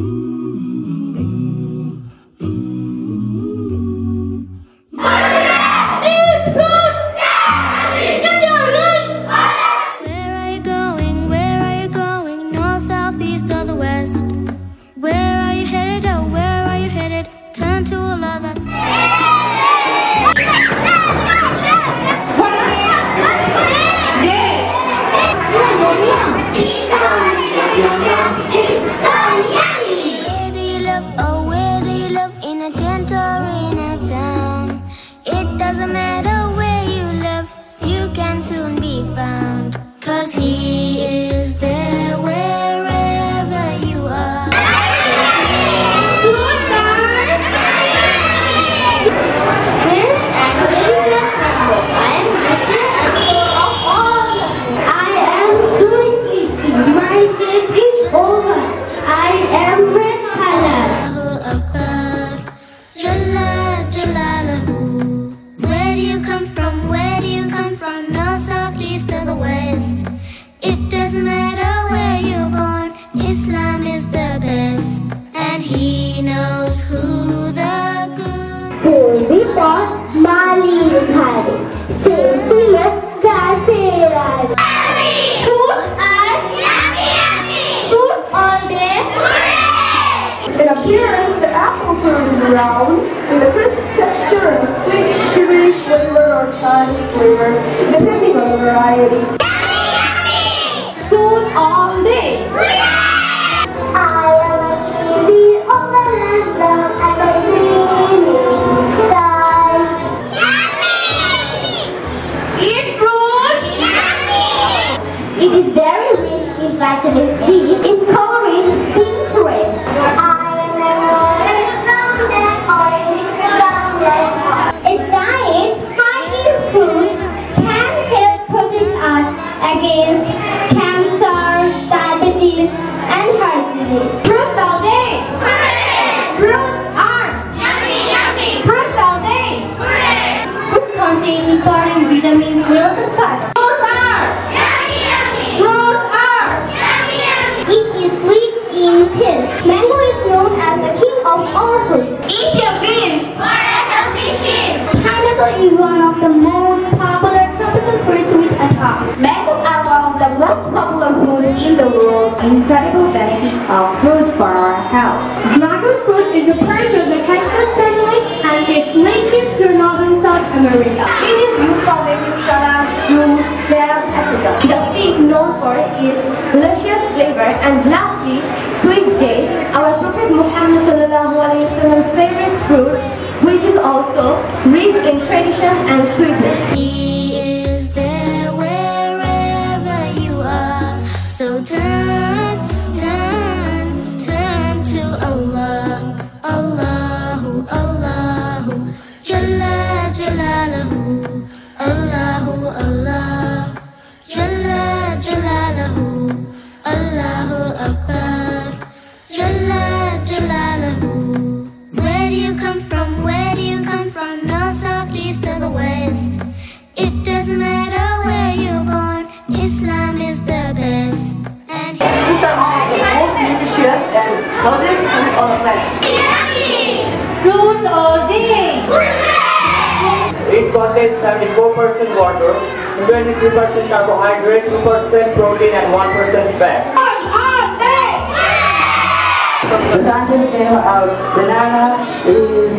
Where soon be found. Cause he Day. In appearance, the apple turns round, and the crisp texture and sweet, sugary flavor or tangy flavor, depending on the variety. It is very rich in vitamin C. Its color is pink red. I am an orange brown and orange brown and A diet high in food can help protect us against cancer, diabetes, and heart disease. Is one of the most popular tropical fruits we adopt. Mangoes are one of the most popular fruits in the world. Incredible benefits of fruits for our health. Dragon fruit is a part of the cactus family and it's native to northern South America. It is used for making salad, juice, jam, etc. The fruit known for its delicious flavor and lastly, sweet date, our Prophet Muhammad rich in tradition and sweetness. He is there wherever you are. So turn, turn, turn to Allah. Allahu, Allahu, Jalla Jalaluhu. Allahu, Allah, Lovely schools all night. Rules all day. It contains 74% water, 23% carbohydrates, 2% protein, and 1% fat. The scientific name of banana is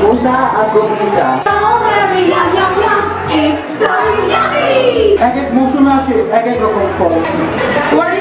Musa acuminata. Oh, Mary, yum, yum, yum. It's so yummy! এক এক মৌসুমে আসে এক এক রকম ফল what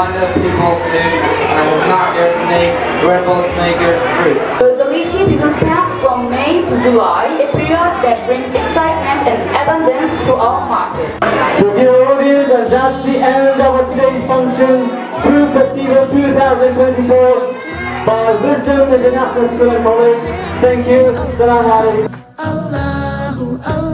One of people think I was not there to make rebels make it fruit. The lychee season spans from May to July, a period that brings excitement and abundance to our market. So dear audience, and that's the end of our today's function, Fruit Festival 2024 by Wisdom International School and College. Thank you. Salam alaikum. Allahu, Allah.